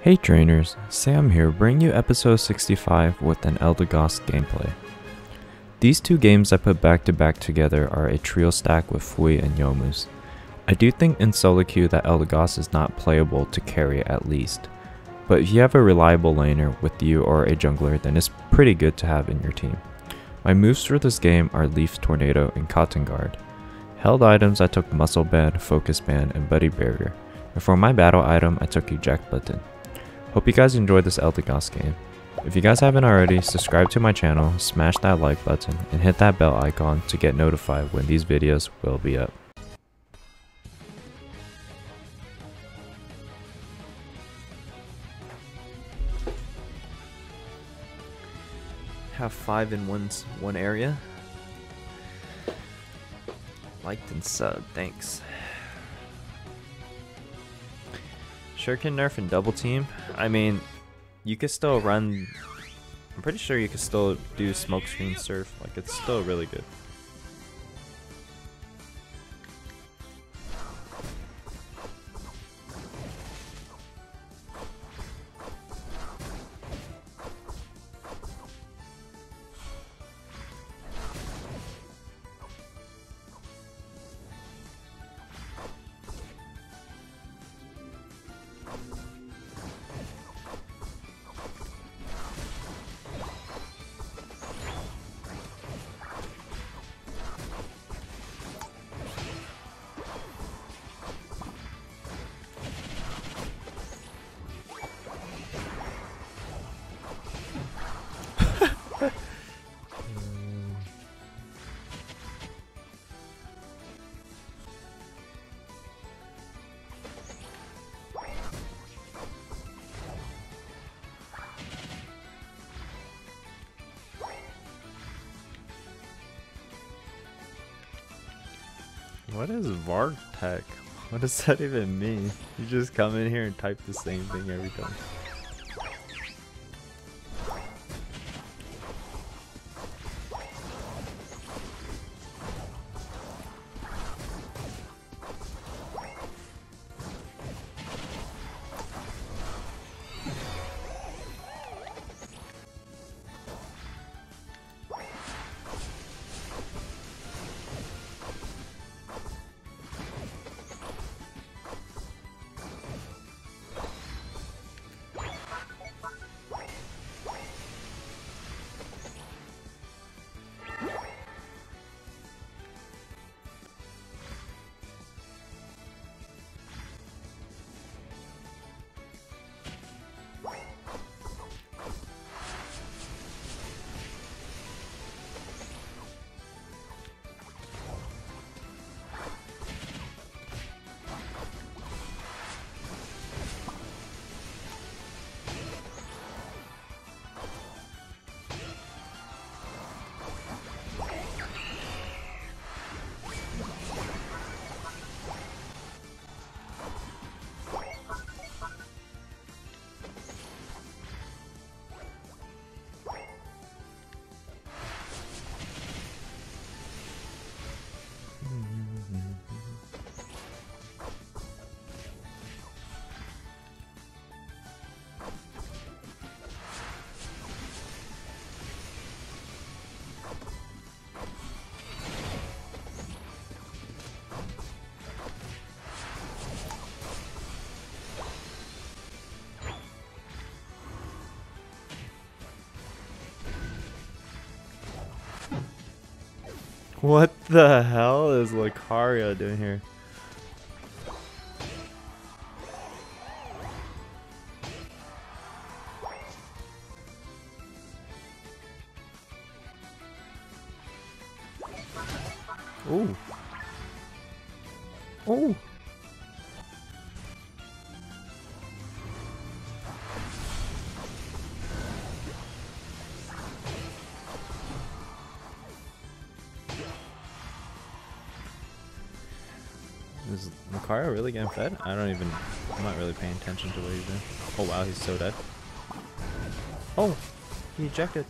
Hey trainers, Sam here bringing you episode 65 with an Eldegoss gameplay. These two games I put back to back together are a trio stack with Fui and Youmuz. I do think in solo queue that Eldegoss is not playable to carry at least, but if you have a reliable laner with you or a jungler then it's pretty good to have in your team. My moves for this game are Leaf Tornado and Cotton Guard. Held items I took Muscle Band, Focus Band, and Buddy Barrier, and for my battle item I took Eject Button. Hope you guys enjoyed this Eldegoss game. If you guys haven't already, subscribe to my channel, smash that like button, and hit that bell icon to get notified when these videos will be up. Have five in one, one area. Liked and sub, thanks. Shuriken nerf and double team. I mean, you could still run. I'm pretty sure you could still do smokescreen surf. Like it's still really good. What is Vartech? What does that even mean? You just come in here and type the same thing every time. What the hell is Lucario doing here? Getting fed? I don't even, I'm not really paying attention to what he's doing. Oh wow, he's so dead. Oh, he ejected.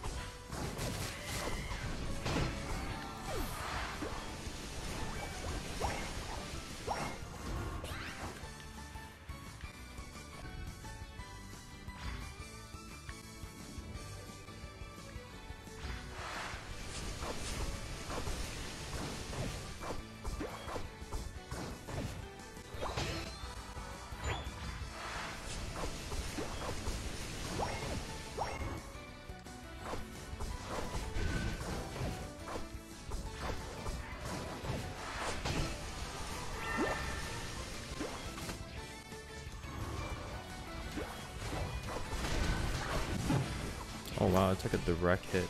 Oh, wow, I took a direct hit.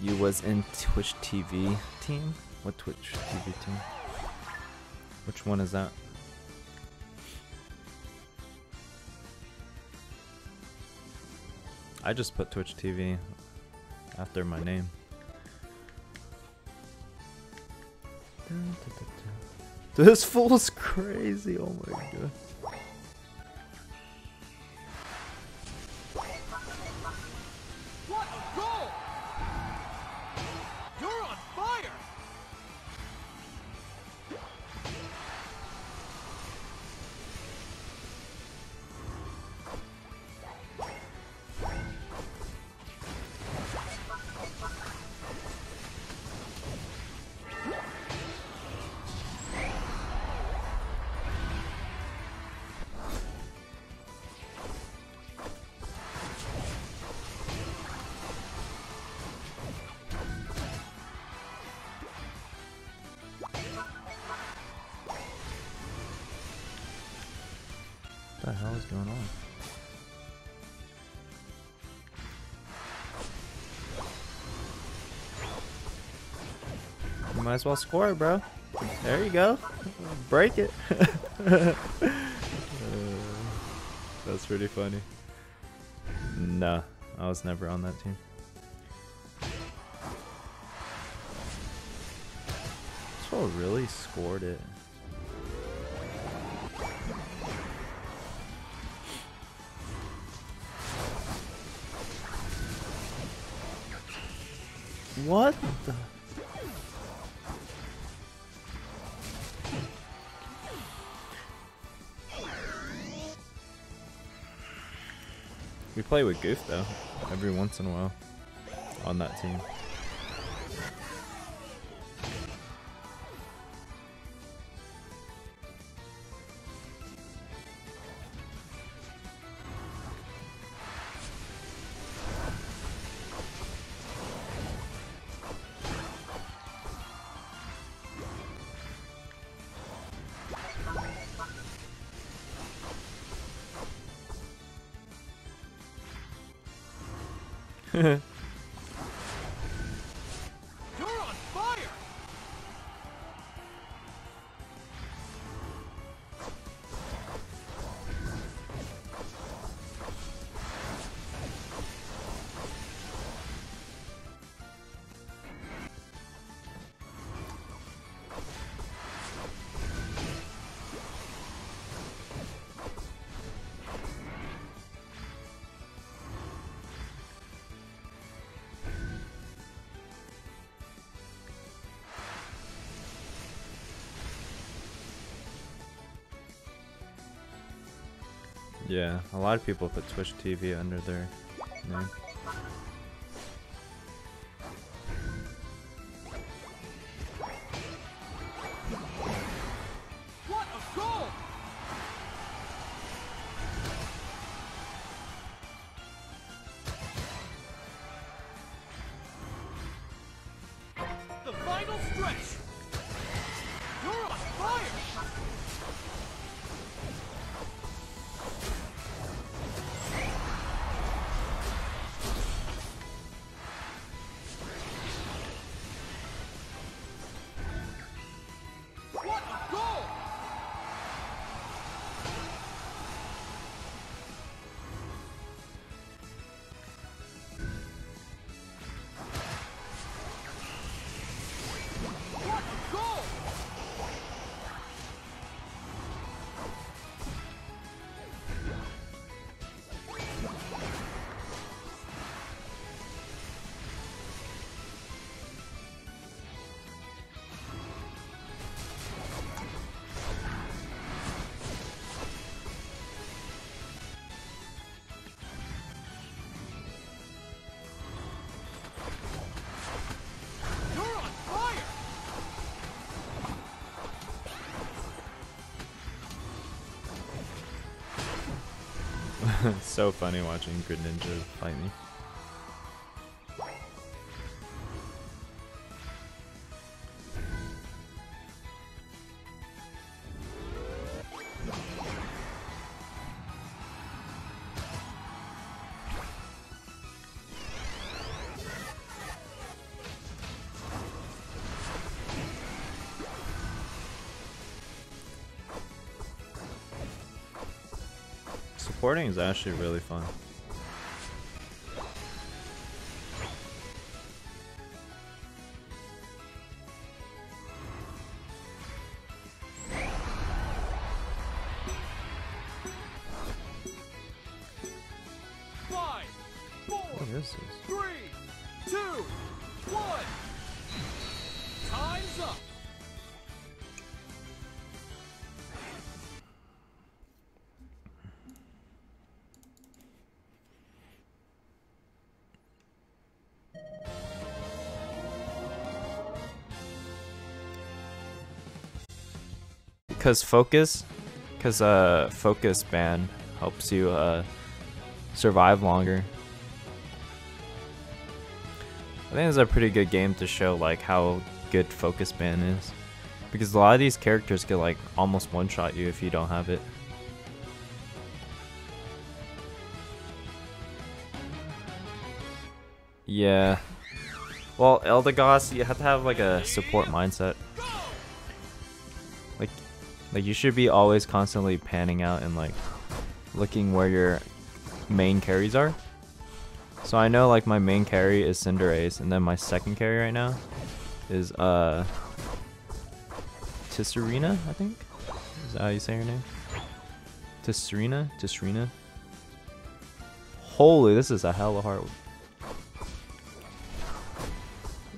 You was in Twitch TV team? What Twitch TV team? Which one is that? I just put Twitch TV after my name. This fool's crazy, oh my god. Is going on? You might as well score, it, bro. There you go. Break it. uh, that's pretty funny. Nah, I was never on that team. This really scored it. We play with Goof though, every once in a while, on that team. Yeah, a lot of people put Twitch TV under their name. so funny watching Greninja fight me. Is actually really fun. Five, four, What is this? Because focus, because uh, focus band helps you uh, survive longer. I think it's a pretty good game to show like how good focus band is, because a lot of these characters can like almost one shot you if you don't have it. Yeah. Well, Eldegoss, you have to have like a support mindset. Like, you should be always constantly panning out and like looking where your main carries are. So I know like my main carry is Cinderace, and then my second carry right now is uh Tisserina, I think. Is that how you say her name? Tisserina? Tisserina? Holy, this is a hella hard.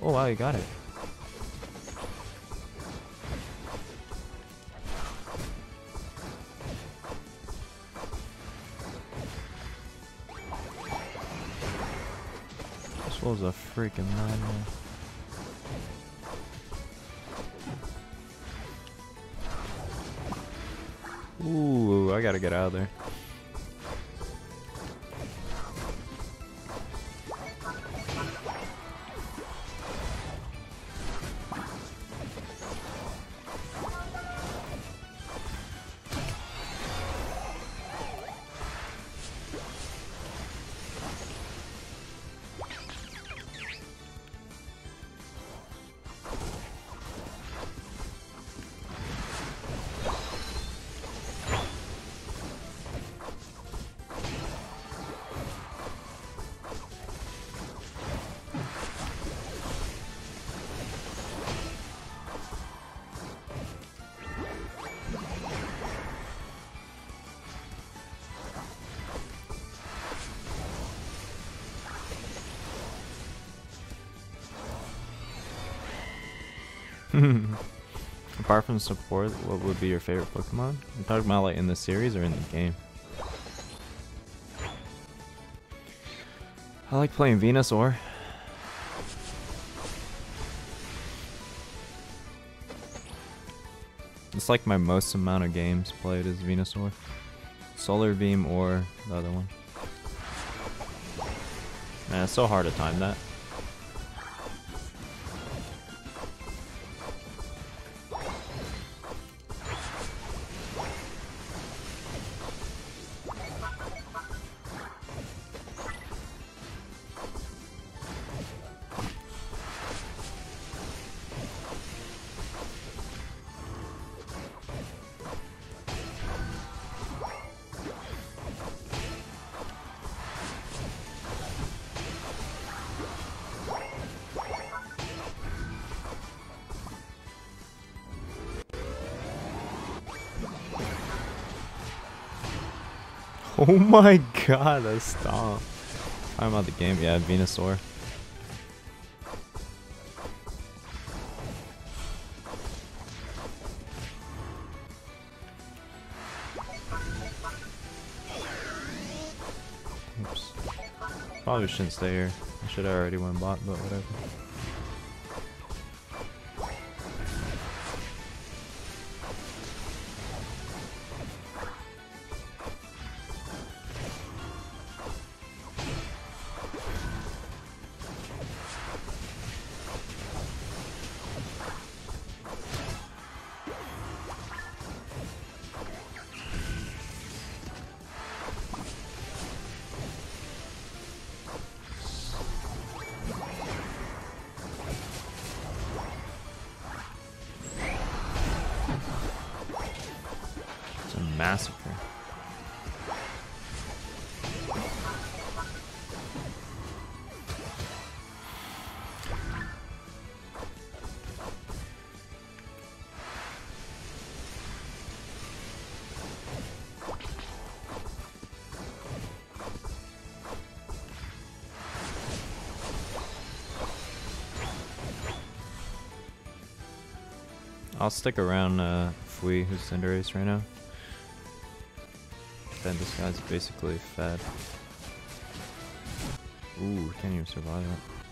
Oh wow, you got it. Was a freaking nightmare. Ooh, I gotta get out of there. Apart from support, what would be your favorite Pokemon? I'm talking about like in the series or in the game. I like playing Venusaur. It's like my most amount of games played is Venusaur. Solar Beam or the other one. Man, it's so hard to time that. Oh my god, that's stomp. Talking about the game, yeah, Venusaur. Oops. Probably shouldn't stay here. I should have already went bot, but whatever. massacre. I'll stick around uh, Fui, who's Cinderace right now. Then this guy's basically fed. Ooh, can't even survive it.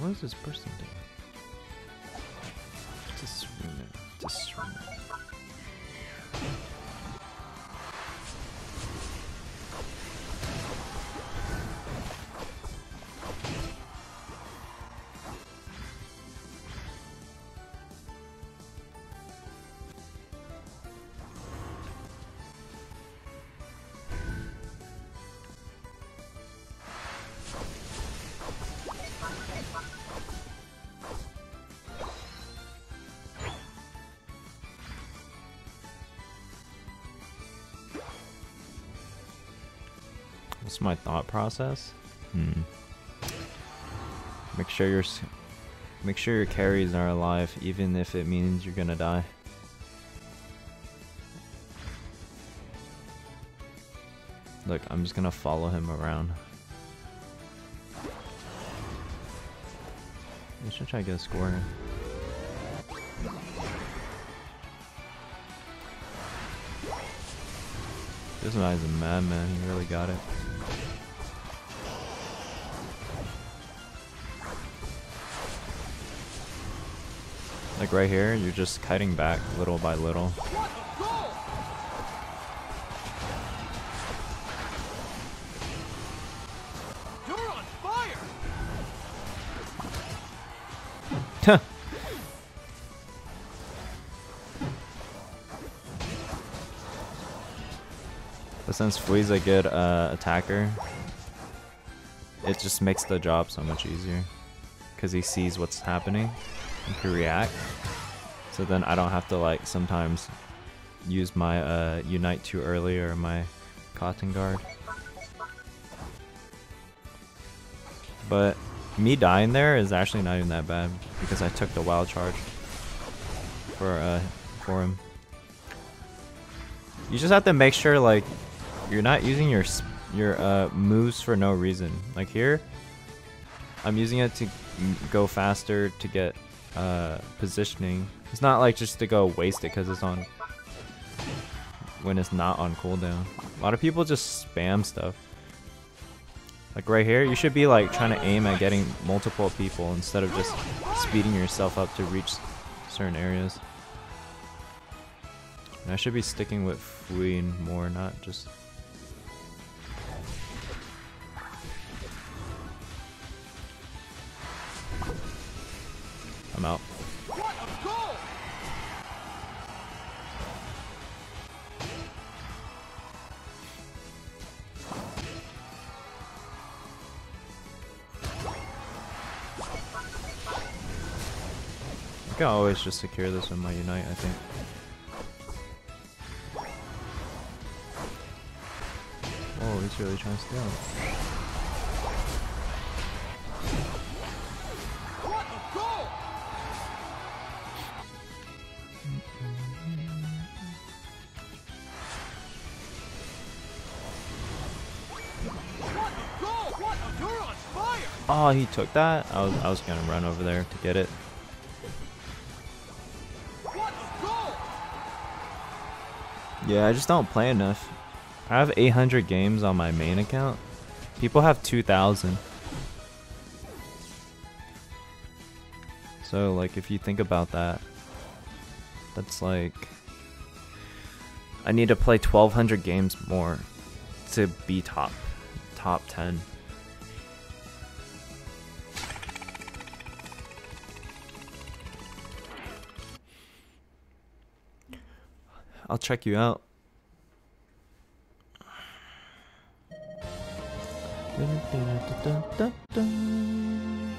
What is this person doing? What's my thought process? Hmm. Make sure your make sure your carries are alive, even if it means you're gonna die. Look, I'm just gonna follow him around. I should try to get a score. This guy's a madman, he really got it. Like right here, you're just kiting back little by little. But since Fui's a good uh, attacker, it just makes the job so much easier. Because he sees what's happening and can react. So then I don't have to like sometimes use my uh, Unite too early or my Cotton Guard. But me dying there is actually not even that bad because I took the wild charge for uh, for him. You just have to make sure like you're not using your your uh, moves for no reason. Like here, I'm using it to go faster to get uh, positioning. It's not like just to go waste it because it's on when it's not on cooldown. A lot of people just spam stuff. Like right here, you should be like trying to aim at getting multiple people instead of just speeding yourself up to reach certain areas. And I should be sticking with Fuin more, not just I'm out. What a goal! I can always just secure this with my Unite, I think. Oh, he's really trying to steal Oh, he took that? I was, I was gonna run over there to get it. Yeah, I just don't play enough. I have 800 games on my main account. People have 2,000. So, like, if you think about that, that's like. I need to play 1,200 games more to be top, top 10. I'll check you out.